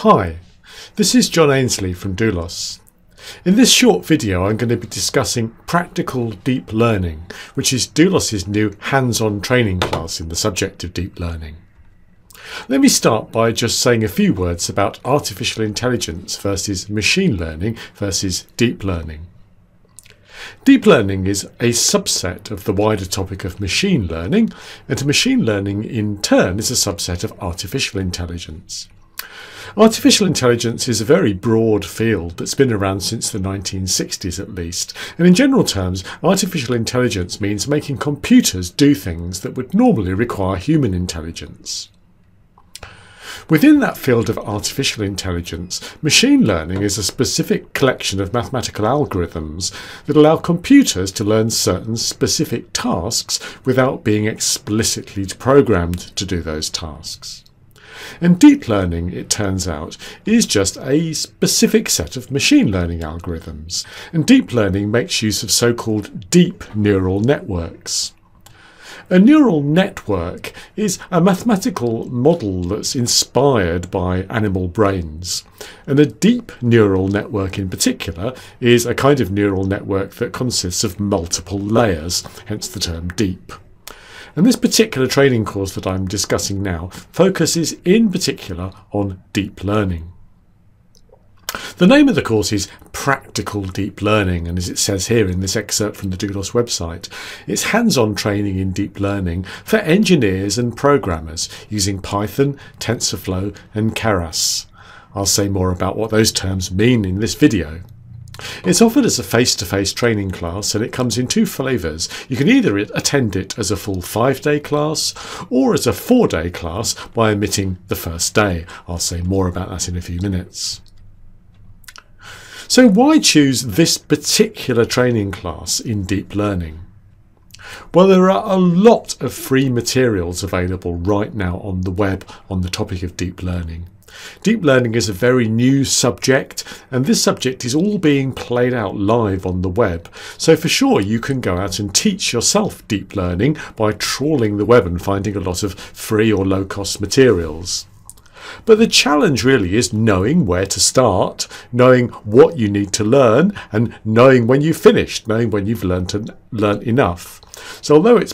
Hi, this is John Aynsley from Doulos. In this short video I'm going to be discussing Practical Deep Learning, which is Doulos's new hands-on training class in the subject of deep learning. Let me start by just saying a few words about artificial intelligence versus machine learning versus deep learning. Deep learning is a subset of the wider topic of machine learning, and machine learning in turn is a subset of artificial intelligence. Artificial intelligence is a very broad field that's been around since the 1960s at least, and in general terms, artificial intelligence means making computers do things that would normally require human intelligence. Within that field of artificial intelligence, machine learning is a specific collection of mathematical algorithms that allow computers to learn certain specific tasks without being explicitly programmed to do those tasks. And deep learning, it turns out, is just a specific set of machine learning algorithms. And deep learning makes use of so-called deep neural networks. A neural network is a mathematical model that's inspired by animal brains. And a deep neural network in particular is a kind of neural network that consists of multiple layers, hence the term deep. And this particular training course that I'm discussing now focuses in particular on deep learning. The name of the course is Practical Deep Learning, and as it says here in this excerpt from the Doulos website, it's hands-on training in deep learning for engineers and programmers using Python, TensorFlow and Keras. I'll say more about what those terms mean in this video. It's offered as a face-to-face -face training class and it comes in two flavours. You can either attend it as a full five-day class or as a four-day class by omitting the first day. I'll say more about that in a few minutes. So why choose this particular training class in deep learning? Well, there are a lot of free materials available right now on the web on the topic of deep learning. Deep learning is a very new subject, and this subject is all being played out live on the web. So, for sure, you can go out and teach yourself deep learning by trawling the web and finding a lot of free or low cost materials. But the challenge really is knowing where to start, knowing what you need to learn, and knowing when you've finished, knowing when you've learned, learned enough. So, although it's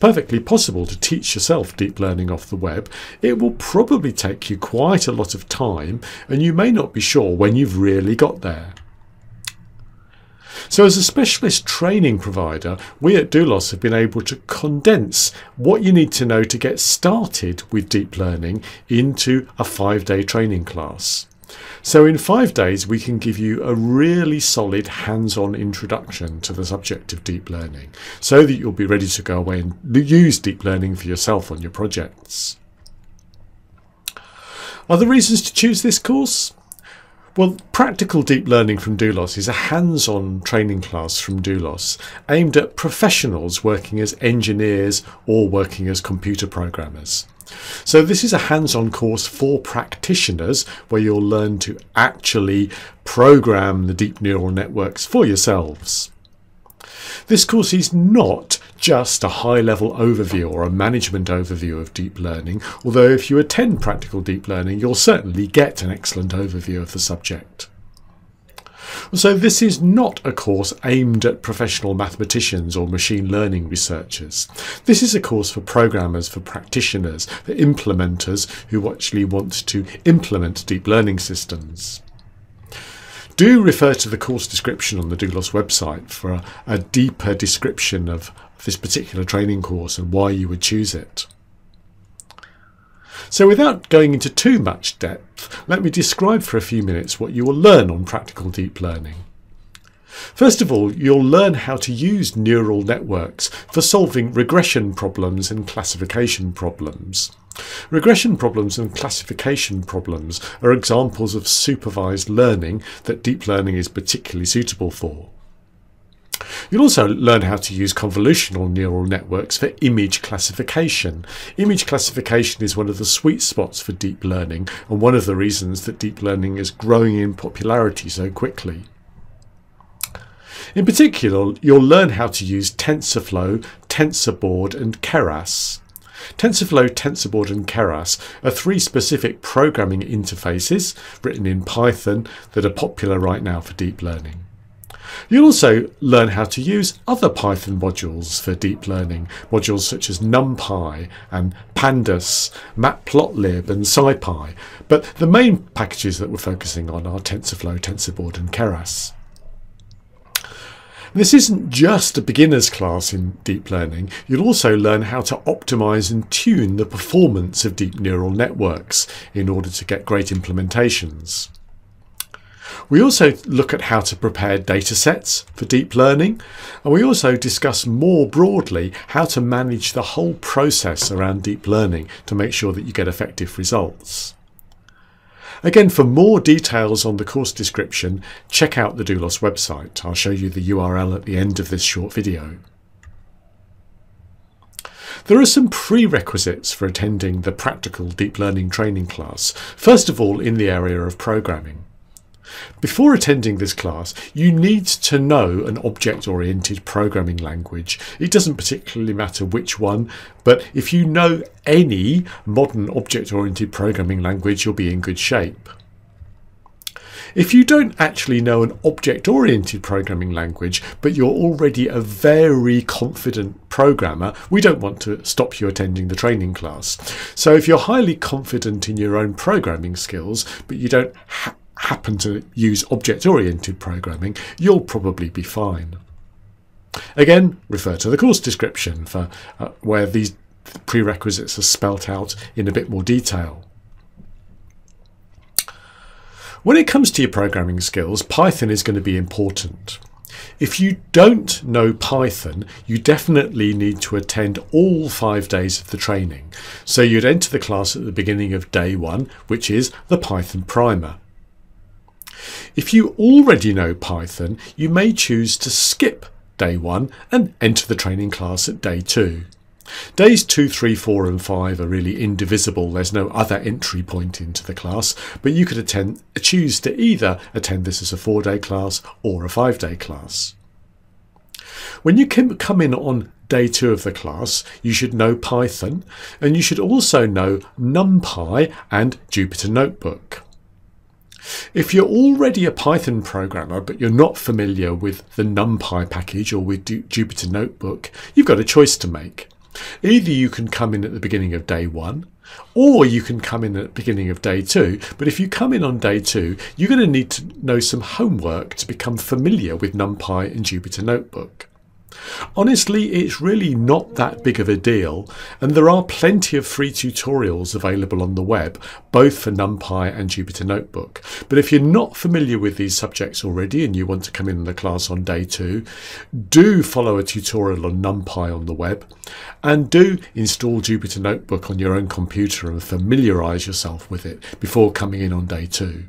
perfectly possible to teach yourself deep learning off the web, it will probably take you quite a lot of time and you may not be sure when you've really got there. So as a specialist training provider, we at Doulos have been able to condense what you need to know to get started with deep learning into a five-day training class. So in five days, we can give you a really solid hands-on introduction to the subject of deep learning so that you'll be ready to go away and use deep learning for yourself on your projects. Are there reasons to choose this course? Well, Practical Deep Learning from Doulos is a hands-on training class from Doulos aimed at professionals working as engineers or working as computer programmers. So this is a hands-on course for practitioners where you'll learn to actually program the deep neural networks for yourselves. This course is not just a high level overview or a management overview of deep learning, although if you attend practical deep learning, you'll certainly get an excellent overview of the subject. So this is not a course aimed at professional mathematicians or machine learning researchers. This is a course for programmers, for practitioners, for implementers who actually want to implement deep learning systems. Do refer to the course description on the Doulos website for a, a deeper description of this particular training course and why you would choose it. So without going into too much depth, let me describe for a few minutes what you will learn on practical deep learning. First of all, you'll learn how to use neural networks for solving regression problems and classification problems. Regression problems and classification problems are examples of supervised learning that deep learning is particularly suitable for. You'll also learn how to use convolutional neural networks for image classification. Image classification is one of the sweet spots for deep learning and one of the reasons that deep learning is growing in popularity so quickly. In particular, you'll learn how to use TensorFlow, TensorBoard and Keras. TensorFlow, TensorBoard and Keras are three specific programming interfaces written in Python that are popular right now for deep learning. You'll also learn how to use other Python modules for deep learning, modules such as NumPy and Pandas, Matplotlib and SciPy, but the main packages that we're focusing on are TensorFlow, TensorBoard and Keras. This isn't just a beginner's class in deep learning, you'll also learn how to optimize and tune the performance of deep neural networks in order to get great implementations. We also look at how to prepare datasets for deep learning, and we also discuss more broadly how to manage the whole process around deep learning to make sure that you get effective results. Again, for more details on the course description, check out the Doulos website. I'll show you the URL at the end of this short video. There are some prerequisites for attending the practical deep learning training class, first of all in the area of programming. Before attending this class, you need to know an object-oriented programming language. It doesn't particularly matter which one, but if you know any modern object-oriented programming language, you'll be in good shape. If you don't actually know an object-oriented programming language, but you're already a very confident programmer, we don't want to stop you attending the training class. So if you're highly confident in your own programming skills, but you don't happen to use object-oriented programming, you'll probably be fine. Again, refer to the course description for uh, where these prerequisites are spelt out in a bit more detail. When it comes to your programming skills, Python is going to be important. If you don't know Python, you definitely need to attend all five days of the training. So you'd enter the class at the beginning of day one, which is the Python primer. If you already know Python, you may choose to skip day one and enter the training class at day two. Days 2, 3, 4 and 5 are really indivisible. There's no other entry point into the class, but you could attend, choose to either attend this as a four-day class or a five-day class. When you come in on day two of the class, you should know Python, and you should also know NumPy and Jupyter Notebook. If you're already a Python programmer but you're not familiar with the NumPy package or with Jupyter Notebook, you've got a choice to make. Either you can come in at the beginning of day one, or you can come in at the beginning of day two. But if you come in on day two, you're going to need to know some homework to become familiar with NumPy and Jupyter Notebook. Honestly, it's really not that big of a deal, and there are plenty of free tutorials available on the web, both for NumPy and Jupyter Notebook. But if you're not familiar with these subjects already and you want to come in the class on day two, do follow a tutorial on NumPy on the web, and do install Jupyter Notebook on your own computer and familiarise yourself with it before coming in on day two.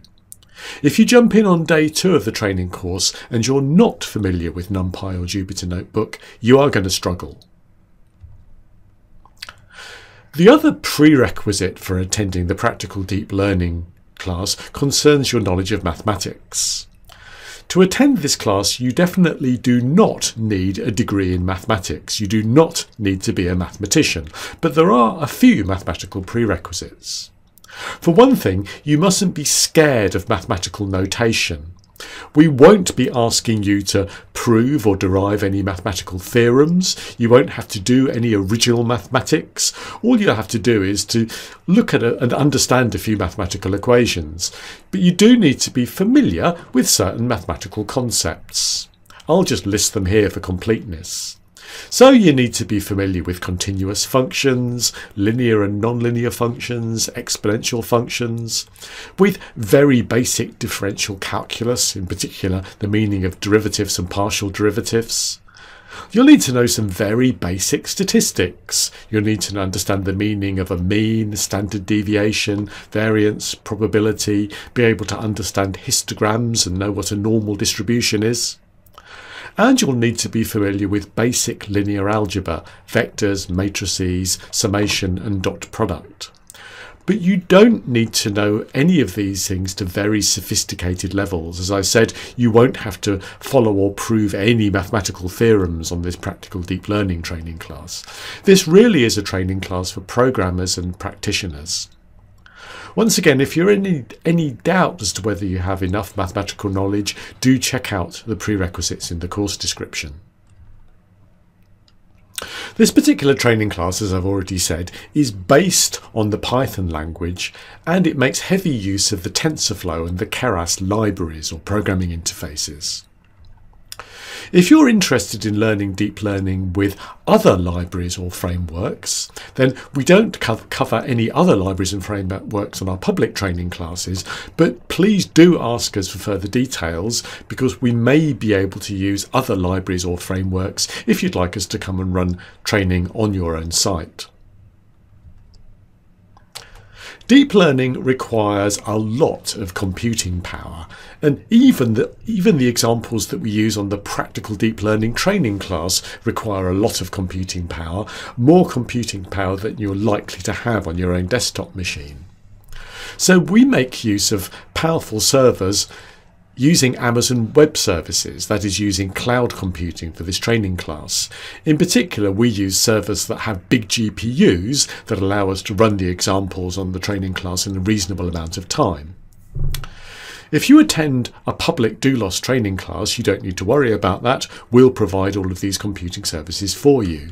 If you jump in on day two of the training course and you're not familiar with NumPy or Jupyter Notebook, you are going to struggle. The other prerequisite for attending the practical deep learning class concerns your knowledge of mathematics. To attend this class, you definitely do not need a degree in mathematics. You do not need to be a mathematician, but there are a few mathematical prerequisites. For one thing, you mustn't be scared of mathematical notation. We won't be asking you to prove or derive any mathematical theorems. You won't have to do any original mathematics. All you have to do is to look at and understand a few mathematical equations. But you do need to be familiar with certain mathematical concepts. I'll just list them here for completeness. So you need to be familiar with continuous functions, linear and nonlinear functions, exponential functions, with very basic differential calculus, in particular the meaning of derivatives and partial derivatives. You'll need to know some very basic statistics. You'll need to understand the meaning of a mean, standard deviation, variance, probability, be able to understand histograms and know what a normal distribution is and you'll need to be familiar with basic linear algebra, vectors, matrices, summation and dot product. But you don't need to know any of these things to very sophisticated levels. As I said, you won't have to follow or prove any mathematical theorems on this practical deep learning training class. This really is a training class for programmers and practitioners. Once again, if you're in any, any doubt as to whether you have enough mathematical knowledge, do check out the prerequisites in the course description. This particular training class, as I've already said, is based on the Python language and it makes heavy use of the TensorFlow and the Keras libraries or programming interfaces. If you're interested in learning deep learning with other libraries or frameworks, then we don't co cover any other libraries and frameworks on our public training classes, but please do ask us for further details because we may be able to use other libraries or frameworks if you'd like us to come and run training on your own site. Deep learning requires a lot of computing power, and even the, even the examples that we use on the practical deep learning training class require a lot of computing power, more computing power than you're likely to have on your own desktop machine. So we make use of powerful servers using Amazon Web Services, that is using cloud computing for this training class. In particular, we use servers that have big GPUs that allow us to run the examples on the training class in a reasonable amount of time. If you attend a public Doulos training class, you don't need to worry about that. We'll provide all of these computing services for you.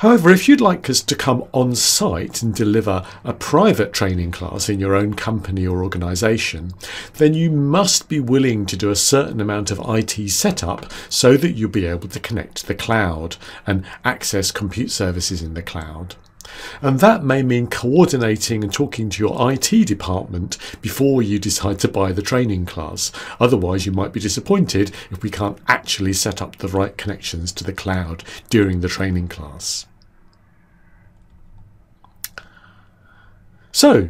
However, if you'd like us to come on site and deliver a private training class in your own company or organisation, then you must be willing to do a certain amount of IT setup so that you'll be able to connect to the cloud and access compute services in the cloud. And that may mean coordinating and talking to your IT department before you decide to buy the training class. Otherwise, you might be disappointed if we can't actually set up the right connections to the cloud during the training class. So,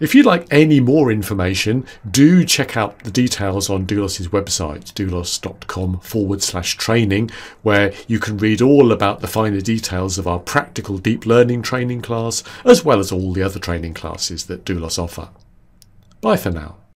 if you'd like any more information, do check out the details on Doulos' website, doulos.com forward slash training, where you can read all about the finer details of our practical deep learning training class, as well as all the other training classes that Doulos offer. Bye for now.